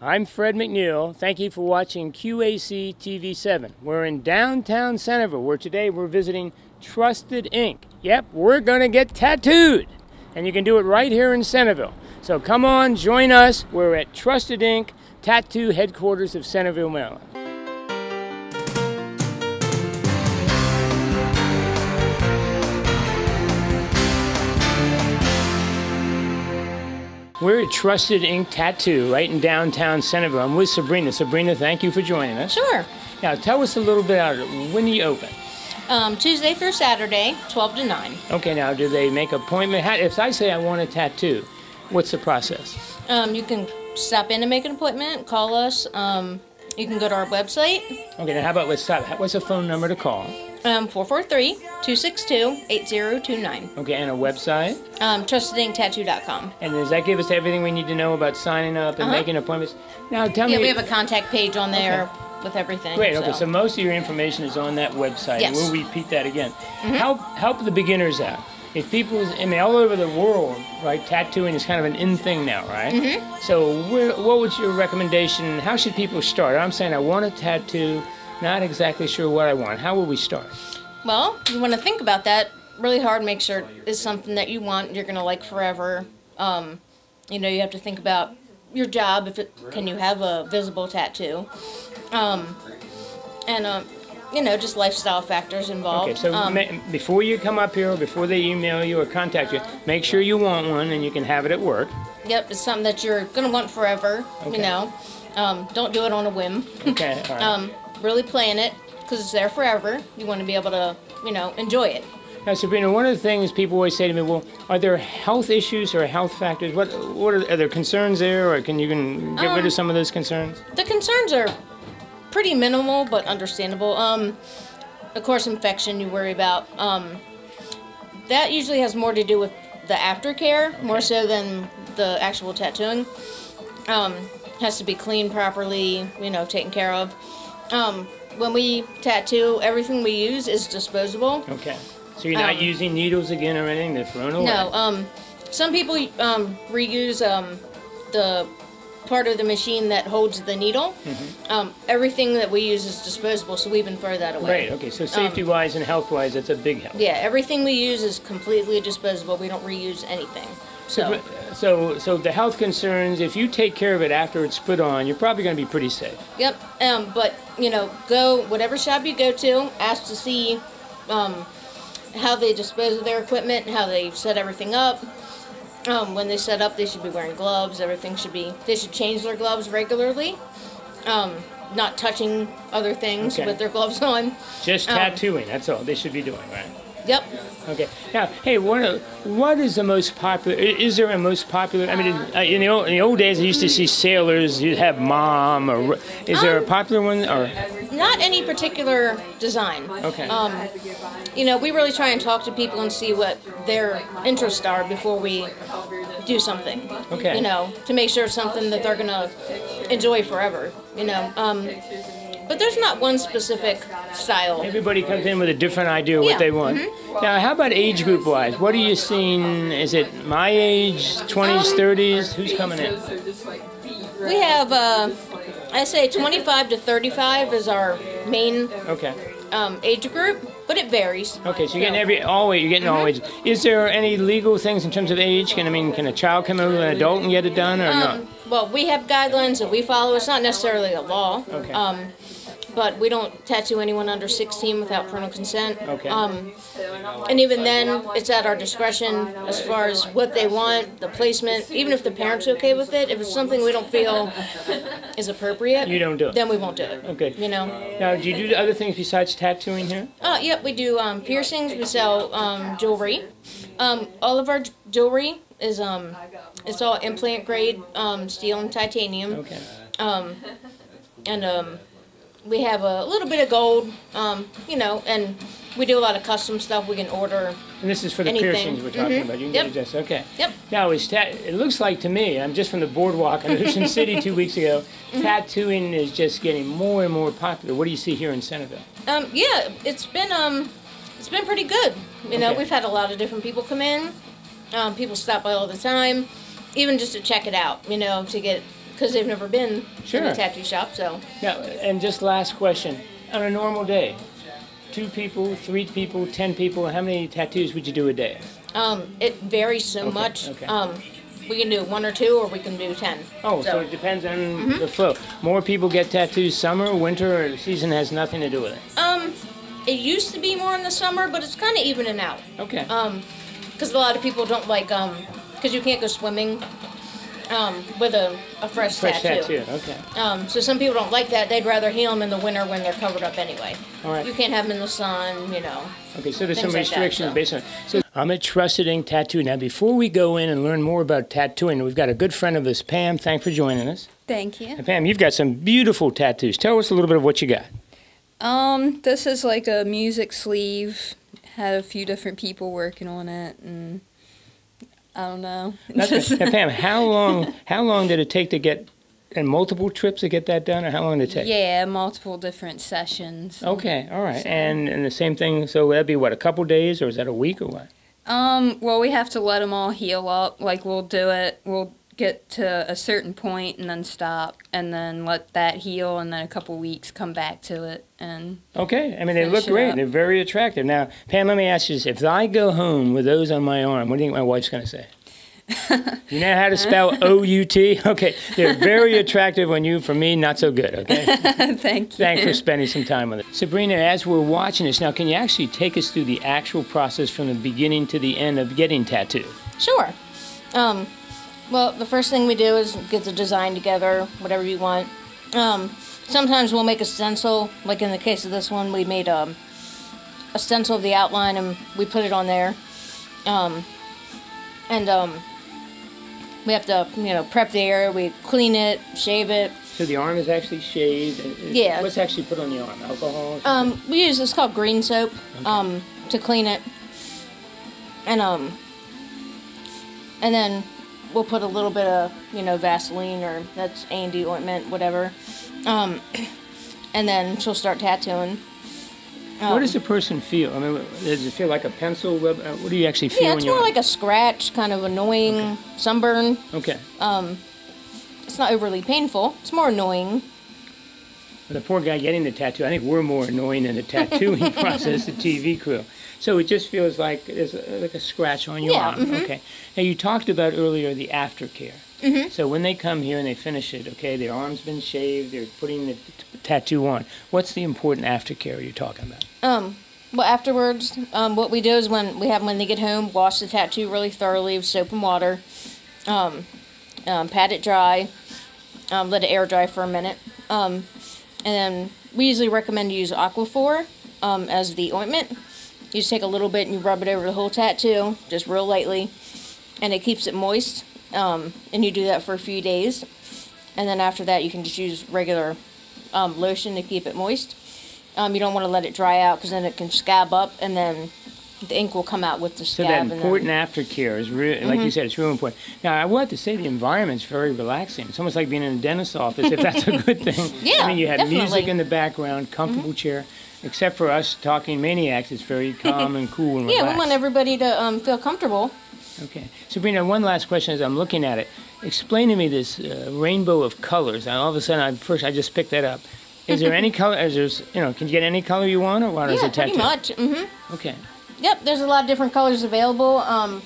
I'm Fred McNeil. Thank you for watching QAC TV 7. We're in downtown Centreville, where today we're visiting Trusted Ink. Yep, we're going to get tattooed. And you can do it right here in Centreville. So come on, join us. We're at Trusted Ink, tattoo headquarters of Centreville, Maryland. We're at Trusted Ink Tattoo right in downtown Centreville. I'm with Sabrina. Sabrina, thank you for joining us. Sure. Now, tell us a little bit about it. When do you open? Um, Tuesday through Saturday, 12 to 9. Okay, now, do they make appointment? How, if I say I want a tattoo, what's the process? Um, you can stop in and make an appointment, call us. Um, you can go to our website, Okay, now how about let's stop. What's the phone number to call? um, 443-262-8029. Okay, and a website? Um, TrustedInkTattoo.com. And does that give us everything we need to know about signing up and Uh-huh. making appointments? Now, tell Yeah, me. we have a contact page on there with everything. Great. Okay, so most of your information is on that website. Yes. We'll repeat that again. Help help the beginners out. If people, I mean, all over the world, right? Tattooing is kind of an in thing now, right? So, where, what was your recommendation? How should people start? I'm saying I want a tattoo, not exactly sure what I want. How will we start? Well, you want to think about that really hard. Make sure it's something that you want. You're gonna like forever. Um, you know, you have to think about your job. If it can you have a visible tattoo, um, and um, you know, just lifestyle factors involved. Okay, so um, before you come up here, or before they email you or contact you, make sure you want one and you can have it at work. yep, it's something that you're gonna want forever. Okay. You know, um, don't do it on a whim. Okay, all right. um, really plan it because it's there forever. You want to be able to, you know, enjoy it. Now, Sabrina, one of the things people always say to me, well, are there health issues or health factors? What, what are, are there concerns there, or can you can get rid Um, of some of those concerns? The concerns are pretty minimal but understandable. Um, of course, infection you worry about. Um, that usually has more to do with the aftercare more so than the actual tattooing. Um, has to be cleaned properly, you know, taken care of. Um, when we tattoo, everything we use is disposable. Okay. So you're not um, using needles again or anything? They're thrown away? No, um, some people um, reuse um, the part of the machine that holds the needle. Mm-hmm. Um, everything that we use is disposable, so we even throw that away. Right, okay. So safety wise and health wise, it's a big help. Yeah, everything we use is completely disposable. We don't reuse anything. So, So, so the health concerns, if you take care of it after it's put on, you're probably going to be pretty safe. yep. Um, but you know, go whatever shop you go to, ask to see um, how they dispose of their equipment, how they set everything up. Um, when they set up, they should be wearing gloves. Everything should be. They should change their gloves regularly. Um, not touching other things Okay. with their gloves on. Just Um, tattooing, that's all they should be doing, right? Yep. Okay. Now, hey, what what is the most popular? Is there a most popular? I mean, uh, in the old, in the old days, I used to see sailors. You'd have mom, or is there a Um, popular one? Or Not any particular design. okay, Um, you know, we really try and talk to people and see what their interests are before we do something. Okay. You know, to make sure it's something that they're gonna enjoy forever. You know, um, but there's not one specific style. everybody comes in with a different idea of what they want. Mm-hmm. Now, how about age group wise? What are you seeing? Is it my age, twenties, Um, thirties? Who's coming in? We have, uh, I say, 25 to 35 is our main Okay. um, age group, but it varies. Okay, so you're getting every all age. You're getting all ages. Is there any legal things in terms of age? Can I mean, can a child come in with an adult and get it done, or not? Um, well, we have guidelines that we follow. It's not necessarily a law. Okay. Um, but we don't tattoo anyone under 16 without parental consent. Okay. Um, and even then, it's at our discretion as far as what they want, the placement. Even if the parents are okay with it, if it's something we don't feel is appropriate, You don't do it. then we won't do it. Okay. You know. Now, do you do other things besides tattooing here? Uh, yep, we do um, piercings. We sell um, jewelry. Um, all of our jewelry is um, it's all implant grade um, steel and titanium. Okay. Um, and um, we have a little bit of gold, um, you know, and we do a lot of custom stuff. We can order. And this is for the Anything. piercings we're talking Mhm. about. You can Yep. get it just okay. Yep. Now, is ta- it looks like to me, I'm just from the boardwalk in Ocean City two weeks ago, Mm-hmm. tattooing is just getting more and more popular. What do you see here in Centreville? Um, yeah, it's been um, it's been pretty good. You know, Okay. we've had a lot of different people come in. Um, people stop by all the time, even just to check it out. You know, to get because they've never been in Sure. a tattoo shop. So Now, and just last question. On a normal day, two people, three people, ten people, how many tattoos would you do a day? um, it varies so Okay, much. okay. Um, we can do one or two, or we can do ten. Oh, so, it depends on the flow. More people get tattoos summer, winter, or the season has nothing to do with it. Um, it used to be more in the summer, but it's kind of evening out. Okay. Um, because a lot of people don't like um, because you can't go swimming, um, with a, a fresh, Fresh tattoo. Okay. Um, so some people don't like that. They'd rather heal them in the winter when they're covered up anyway. All right. You can't have them in the sun, you know. Okay, so there's some Things like that, restrictions so. based on. So I'm at Trusted Ink Tattoo. Now, before we go in and learn more about tattooing, we've got a good friend of us, Pam. Thanks for joining us. Thank you. And Pam, you've got some beautiful tattoos. Tell us a little bit of what you got. Um, this is like a music sleeve. Had a few different people working on it, and I don't know. Now, Pam, how long how long did it take to get and multiple trips to get that done, or how long did it take? yeah, multiple different sessions. Okay, all right, So- and and the same thing. So that'd be what a couple days, or is that a week, or what? Um, well, we have to let them all heal up. Like we'll do it. We'll get to a certain point and then stop, and then let that heal, and then a couple weeks come back to it, and Okay, I mean they look great. up. They're very attractive. Now, Pam, let me ask you this: If I go home with those on my arm, what do you think my wife's going to say? you know how to spell O U T? Okay, they're very attractive on you. For me, not so good. Okay. thank you. Thanks for spending some time with us. Sabrina, as we're watching this now, can you actually take us through the actual process from the beginning to the end of getting tattooed? Sure. Um, well, the first thing we do is get the design together, whatever you want. Um, sometimes we'll make a stencil, like in the case of this one, we made um, a stencil of the outline and we put it on there. Um, and um, we have to, you know, prep the area. We clean it, shave it. So the arm is actually shaved. Yeah. What's actually put on the arm? Alcohol? Um, we use this called green soap um, to clean it, and um, and then we'll put a little bit of you know Vaseline or that's A and D ointment, whatever, um, and then she'll start tattooing. Um, what does the person feel? I mean, does it feel like a pencil? Uh, What do you actually feel Yeah, it's you're more like a scratch, kind of annoying sunburn. Okay. Um, It's not overly painful. It's more annoying. The poor guy getting the tattoo, I think we're more annoying than the tattooing process, the TV crew. So it just feels like there's a, like a scratch on your Yeah, arm. Okay. Now you talked about earlier the aftercare. Mm-hmm. So when they come here and they finish it, okay, their arm's been shaved, they're putting the t- tattoo on. What's the important aftercare you're talking about? Um, well, afterwards, um, what we do is when we have when they get home, wash the tattoo really thoroughly with soap and water. Um, um, pat it dry. Um, let it air dry for a minute. And then we usually recommend you use Aquaphor um, as the ointment. You just take a little bit and you rub it over the whole tattoo, just real lightly, and it keeps it moist. Um, and you do that for a few days, and then after that, you can just use regular um, lotion to keep it moist. Um, you don't want to let it dry out because then it can scab up, and then the ink will come out with the So scab. that and then- important aftercare is really, like you said, it's real important. Now, I have to say the environment's very relaxing. It's almost like being in a dentist's office, if that's a good thing. Yeah, I mean, you have music definitely. Mm-hmm. in the background, comfortable chair. Except for us talking maniacs, it's very calm and cool and yeah, relaxed. we want everybody to um, feel comfortable. Okay. Sabrina, one last question as I'm looking at it. Explain to me this uh, rainbow of colors. Now, all of a sudden, I, first I just picked that up. Is there any color? Is there, you know, can you get any color you want, or what is yeah, it tattoo? pretty much. hmm Okay. Yep, there's a lot of different colors available. Um,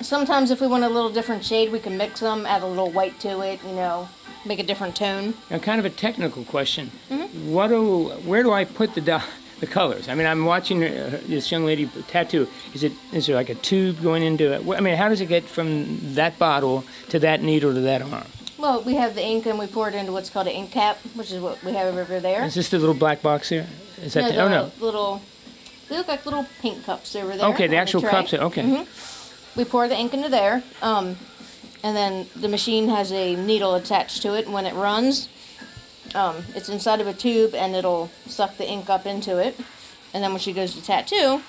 sometimes if we want a little different shade, we can mix them, add a little white to it, you know, make a different tone. Now, kind of a technical question. Mm-hmm. What do? Where do I put the do- the colors? I mean, I'm watching uh, this young lady tattoo. Is it? Is there like a tube going into it? I mean, how does it get from that bottle to that needle to that arm? Well, we have the ink and we pour it into what's called an ink cap, which is what we have over there. Is this the little black box here? Is that? No, the, the oh no. little, they look like little pink cups over there. Okay, the actual tray. cups. Okay. Mm-hmm. We pour the ink into there, um, and then the machine has a needle attached to it. And when it runs, um, it's inside of a tube, and it'll suck the ink up into it. And then when she goes to tattoo,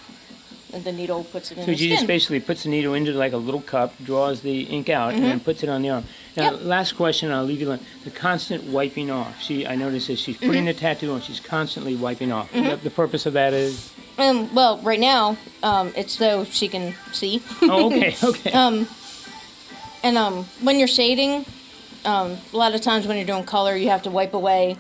the needle puts it in So she just basically puts the needle into like a little cup, draws the ink out, and then puts it on the arm. Now, Mm-hmm. Yep. last question, I'll leave you alone. The constant wiping off. She, I noticed that she's putting Mm-hmm. the tattoo on. She's constantly wiping off. The, the purpose of that is. Um, well, right now, um, it's so she can see. Oh, okay, okay. Um, and um, when you're shading, um, a lot of times when you're doing color, you have to wipe away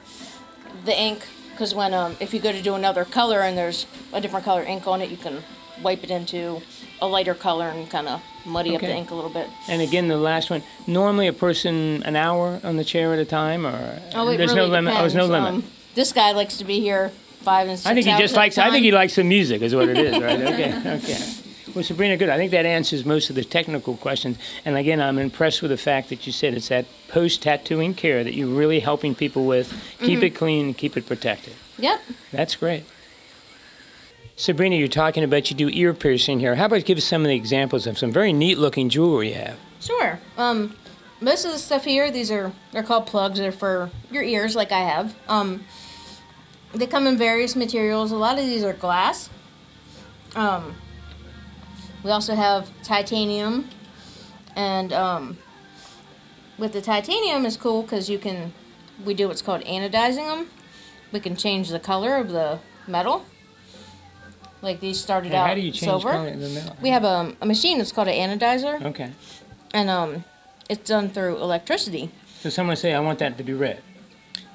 the ink because when um, if you go to do another color and there's a different color ink on it, you can wipe it into a lighter color and kind of muddy up the ink a little bit. And again, the last one. Normally, a person an hour on the chair at a time, or Oh, there's really no limit. Oh, there's no limit. Um, this guy likes to be here five and six I think he just likes. I think he likes the music, is what it is, right? Okay, okay. Well, Sabrina, good. I think that answers most of the technical questions. And again, I'm impressed with the fact that you said it's that post tattooing care that you're really helping people with. Keep Mm-hmm. it clean, and keep it protected. Yep. That's great. Sabrina, you're talking about you do ear piercing here. How about give us some of the examples of some very neat looking jewelry you have? Sure. Um, most of the stuff here, these are they're called plugs. They're for your ears, like I have. Um, they come in various materials. A lot of these are glass. Um, we also have titanium, and um, with the titanium is cool because you can we do what's called anodizing them. We can change the color of the metal. Like these started Now, out how do you change silver. color in the middle? We have a, a machine that's called an anodizer Okay. and um, it's done through electricity. So someone say, I want that to be red.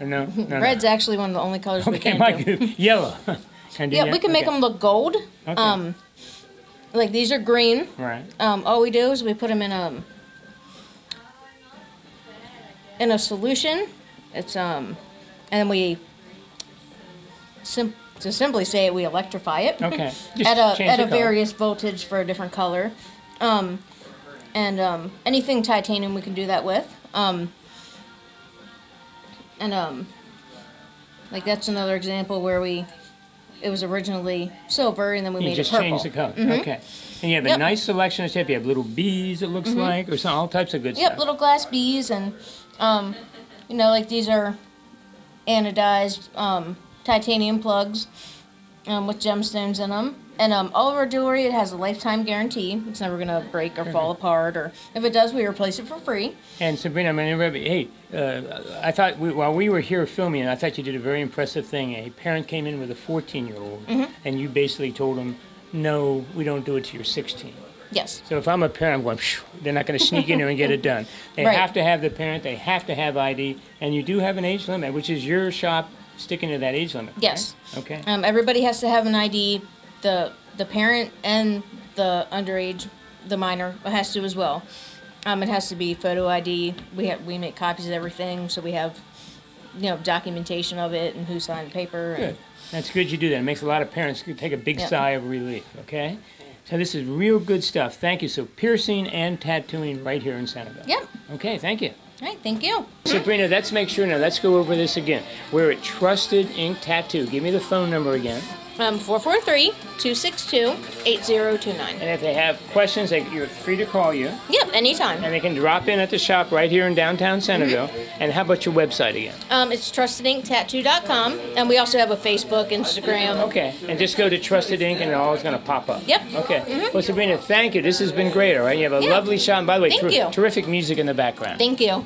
Or no? no, no. Red's actually one of the only colors we can Mike, do. yellow. Can do Yeah, that? we can make Okay. them look gold. Okay. Um, like these are green. Right. Um, all we do is we put them in a in a solution. It's um, and then we sim- to simply say it, we electrify it. Okay. Just at a at a color. various voltage for a different color. Um, and um, anything titanium we can do that with. Um, and um, like that's another example where we it was originally silver and then we You made just it purple. change the color. Okay. And you have a nice selection of stuff. You have little bees, it looks like, or some, all types of good Yep, stuff. Yep, little glass bees and um, you know like these are anodized um, titanium plugs um, with gemstones in them. And um, all of our jewelry, it has a lifetime guarantee. It's never gonna break or fall apart, or if it does, we replace it for free. And Sabrina, I'm going to interrupt you. Hey, uh, I thought we, while we were here filming, I thought you did a very impressive thing. A parent came in with a 14 year old, Mm-hmm. and you basically told him, no, we don't do it till you're 16. Yes. So if I'm a parent, I'm going, they're not going to sneak in there and get it done. They Right. have to have the parent, they have to have ID, and you do have an age limit, which is your shop sticking to that age limit. Yes. correct? Okay. Um, everybody has to have an ID. The the parent and the underage, the minor, has to as well. Um, it has to be photo ID. We have we make copies of everything, so we have, you know, documentation of it and who signed the paper. Good. And, That's good you do that. It makes a lot of parents take a big Yep. sigh of relief, okay? So this is real good stuff. Thank you. So piercing and tattooing right here in Centreville. Yep. Okay, thank you. All right. Thank you. Sabrina, let's make sure now. Let's go over this again. We're at Trusted Ink Tattoo. Give me the phone number again. Um, 443-262-8029. And if they have questions, they, you're free to call you. Yep. Anytime. And they can drop in at the shop right here in downtown Centreville. And how about your website again? Um, it's trustedinktattoo.com, and we also have a Facebook, Instagram. Okay. And just go to Trusted Ink and it's always going to pop up. Yep. Okay. Well, Sabrina, thank you. This has been great, all right? You have a Yeah. lovely shop. And by the way, Thank ter- you. terrific music in the background. Thank you.